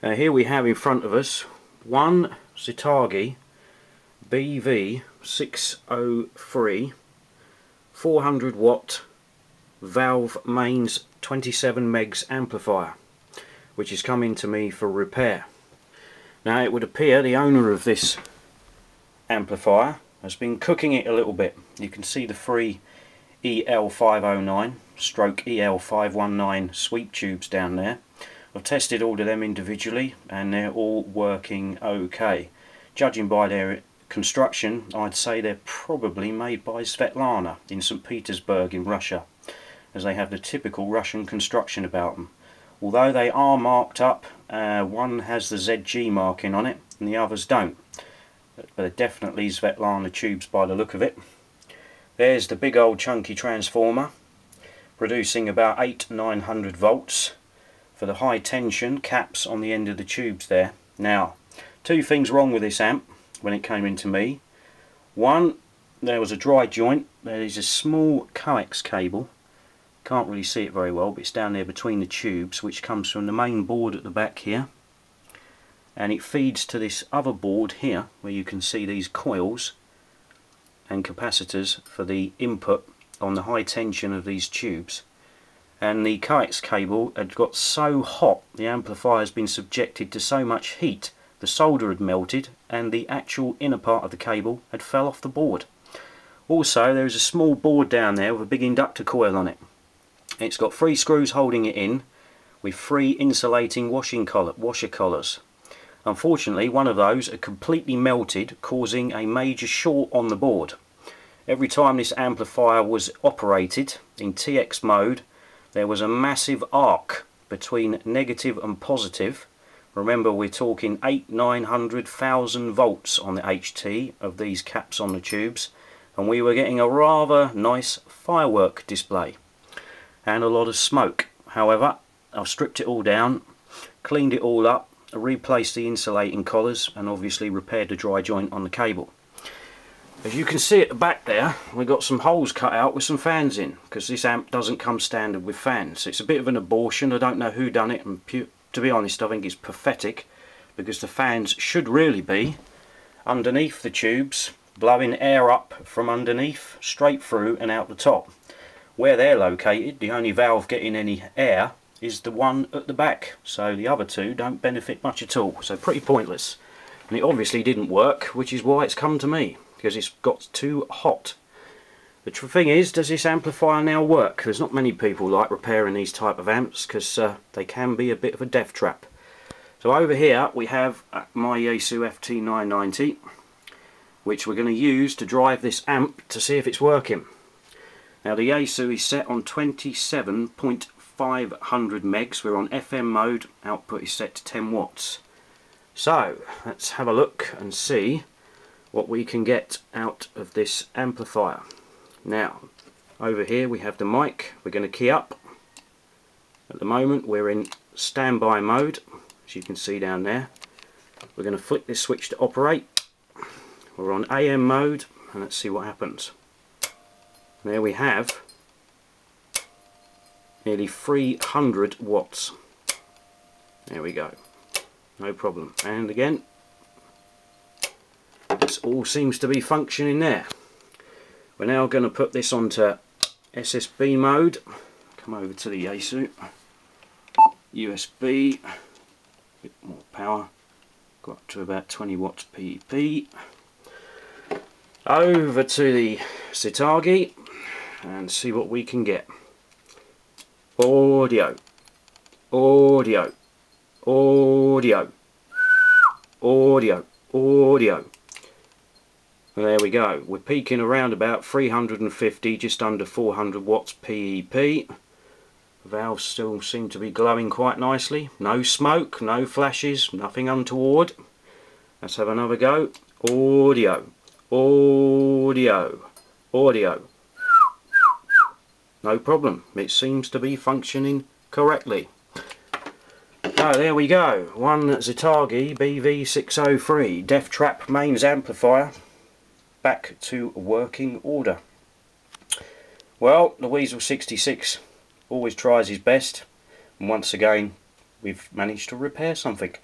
Here we have in front of us one Zetagi BV603 400 watt valve mains 27 megs amplifier which is coming to me for repair. Now it would appear the owner of this amplifier has been cooking it a little bit. You can see the free EL509 stroke EL519 sweep tubes down there. I've tested all of them individually and they're all working okay. Judging by their construction I'd say they're probably made by Svetlana in St Petersburg in Russia as they have the typical Russian construction about them. Although they are marked up, uh, one has the ZG marking on it and the others don't. But they're definitely Svetlana tubes by the look of it. There's the big old chunky transformer producing about 8 900 volts for the high tension caps on the end of the tubes there. Now, two things wrong with this amp when it came into me. One, there was a dry joint. There is a small coax cable. Can't really see it very well, but it's down there between the tubes, which comes from the main board at the back here. And it feeds to this other board here, where you can see these coils and capacitors for the input on the high tension of these tubes and the coax cable had got so hot the amplifier has been subjected to so much heat the solder had melted and the actual inner part of the cable had fell off the board. Also there is a small board down there with a big inductor coil on it. It's got three screws holding it in with three insulating washing collar, washer collars. Unfortunately one of those had completely melted causing a major short on the board. Every time this amplifier was operated in TX mode there was a massive arc between negative and positive. Remember we're talking 8 900,000 volts on the HT of these caps on the tubes and we were getting a rather nice firework display and a lot of smoke. However I've stripped it all down cleaned it all up replaced the insulating collars and obviously repaired the dry joint on the cable as you can see at the back there, we've got some holes cut out with some fans in, because this amp doesn't come standard with fans. It's a bit of an abortion, I don't know who done it, and to be honest I think it's pathetic, because the fans should really be underneath the tubes, blowing air up from underneath, straight through and out the top. Where they're located, the only valve getting any air is the one at the back, so the other two don't benefit much at all, so pretty pointless. And it obviously didn't work, which is why it's come to me because it's got too hot. The thing is, does this amplifier now work? There's not many people like repairing these type of amps because uh, they can be a bit of a death trap. So over here we have uh, my Yaesu FT990 which we're going to use to drive this amp to see if it's working. Now the Yaesu is set on 27.500 megs, we're on FM mode, output is set to 10 watts. So let's have a look and see what we can get out of this amplifier. Now, over here we have the mic. We're going to key up. At the moment we're in standby mode, as you can see down there. We're going to flick this switch to operate. We're on AM mode, and let's see what happens. There we have nearly 300 watts. There we go. No problem. And again, all seems to be functioning there. We're now going to put this onto SSB mode. Come over to the Yaesu. USB, a bit more power, got up to about 20 watts PEP. Over to the Zetagi and see what we can get. Audio, audio, audio, audio, audio. There we go. We're peaking around about 350, just under 400 watts PEP. Valves still seem to be glowing quite nicely. No smoke, no flashes, nothing untoward. Let's have another go. Audio, audio, audio. No problem. It seems to be functioning correctly. So there we go. One Zetagi BV603 Def Trap mains amplifier back to working order. Well, the Weazle 66 always tries his best, and once again, we've managed to repair something.